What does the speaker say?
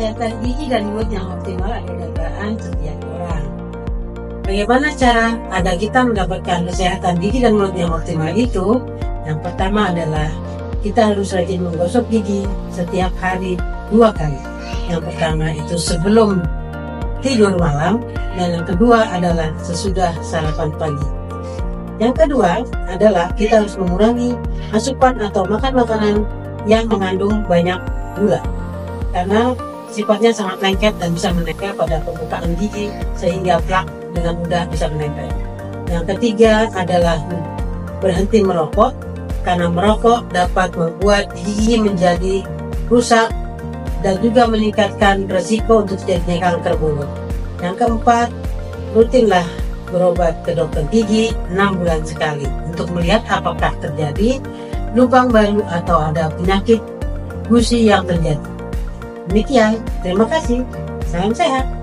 Kesehatan gigi dan mulut yang optimal adalah dambaan setiap orang. Bagaimana cara agar kita mendapatkan kesehatan gigi dan mulut yang optimal itu? Yang pertama adalah kita harus rajin menggosok gigi setiap hari dua kali. Yang pertama itu sebelum tidur malam dan yang kedua adalah sesudah sarapan pagi. Yang kedua adalah kita harus mengurangi asupan atau makan makanan yang mengandung banyak gula karena sifatnya sangat lengket dan bisa menempel pada permukaan gigi sehingga plak dengan mudah bisa menempel. Yang ketiga adalah berhenti merokok karena merokok dapat membuat gigi menjadi rusak dan juga meningkatkan resiko untuk terjadinya kanker mulut. Yang keempat, rutinlah berobat ke dokter gigi 6 bulan sekali untuk melihat apakah terjadi lubang baru atau ada penyakit gusi yang terjadi. Demikian, terima kasih. Salam sehat.